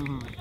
Mm-hmm.